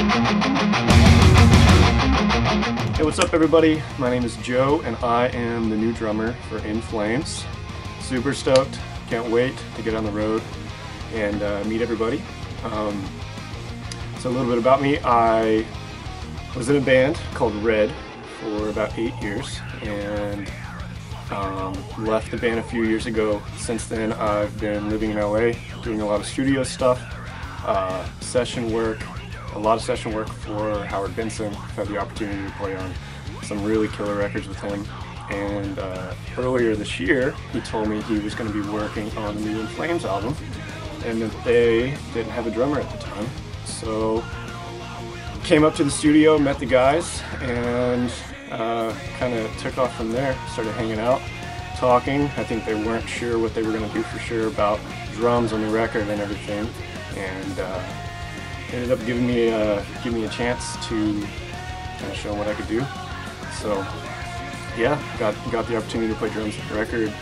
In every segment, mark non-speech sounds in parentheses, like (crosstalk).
Hey, what's up, everybody? My name is Joe, and I am the new drummer for In Flames. Super stoked. Can't wait to get on the road and uh, meet everybody. Um, so, a little bit about me I was in a band called Red for about eight years and um, left the band a few years ago. Since then, I've been living in LA, doing a lot of studio stuff, uh, session work, a lot of session work for Howard Benson. I've had the opportunity to play on some really killer records with him. And uh, earlier this year, he told me he was going to be working on the new In Flames album, and that they didn't have a drummer at the time. So came up to the studio, met the guys, and uh, kind of took off from there. Started hanging out, talking. I think they weren't sure what they were going to do for sure about drums on the record and everything, and uh, ended up giving me a giving me a chance to kind of show what I could do. So yeah, got got the opportunity to play drums on the record.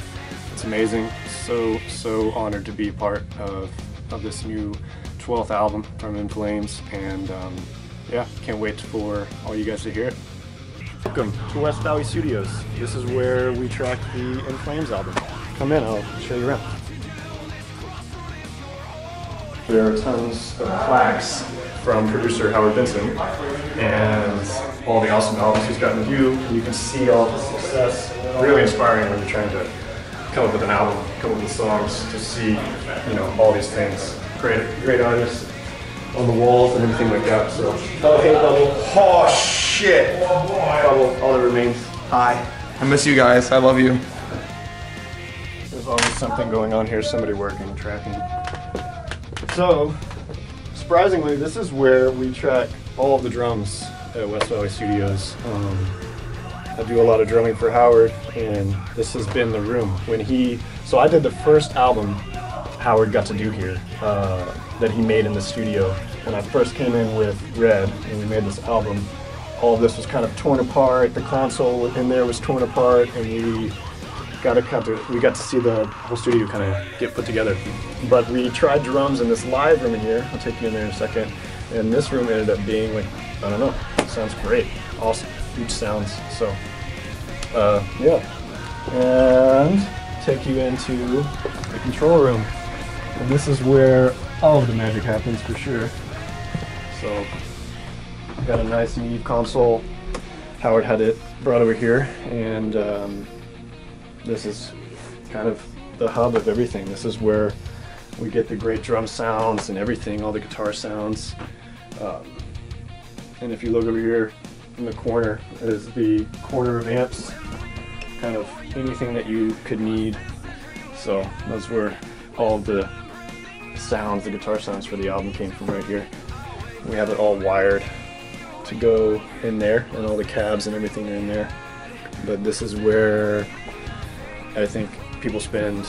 It's amazing. So so honored to be part of of this new 12th album from In Flames, and um, yeah, can't wait for all you guys to hear it. Welcome to West Valley Studios. This is where we track the In Flames album. Come in, I'll show you around. There are tons of plaques from producer Howard Benson and all the awesome albums he's gotten to do. You can see all the success. Really inspiring when you're trying to come up with an album, come up with songs, to see, you know, all these things. Great, great artists on the walls and everything like that. So, oh hey Bubble, Oh shit! Bubble, all that remains. Hi. I miss you guys. I love you. There's always something going on here, somebody working, tracking. So, surprisingly, this is where we track all of the drums at West Valley Studios. Um, I do a lot of drumming for Howard, and this has been the room. When he, so I did the first album Howard got to do here uh, that he made in the studio. When I first came in with Red, and we made this album, all of this was kind of torn apart. The console in there was torn apart, and we got to cut the, we got to see the whole studio kind of get put together. But we tried drums in this live room in here. I'll take you in there in a second. And this room ended up being like, I don't know, sounds great. Awesome, huge sounds. So, uh, yeah. And take you into the control room. And this is where all of the magic happens for sure. So, got a nice Neve console. Howard had it brought over here, and um, this is kind of the hub of everything. This is where we get the great drum sounds and everything, all the guitar sounds. Um, and if you look over here in the corner is the corner of amps, kind of anything that you could need. So that's where all the sounds, the guitar sounds for the album came from right here. We have it all wired to go in there and all the cabs and everything are in there. But this is where I think people spend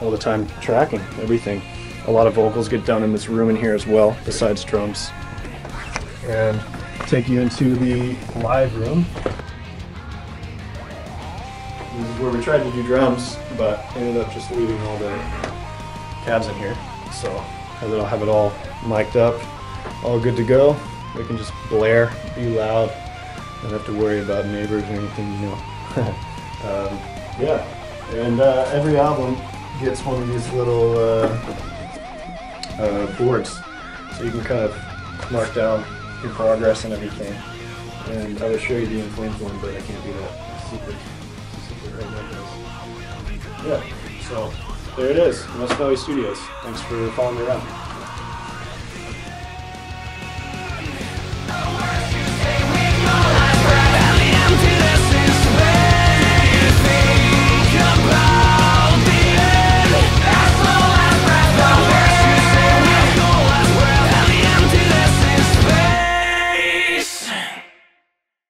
all the time tracking everything. A lot of vocals get done in this room in here as well, besides drums. And take you into the live room. This is where we tried to do drums, but ended up just leaving all the cabs in here. So it, have it all mic'd up, all good to go. We can just blare, be loud, don't have to worry about neighbors or anything, you know. (laughs) um, yeah, and uh, every album gets one of these little uh, uh, boards, so you can kind of mark down your progress and everything. And I will show you the In Flames one, but I can't do that. Secret. Secret right now, guys. Yeah, so there it is, West Studios. Thanks for following me around.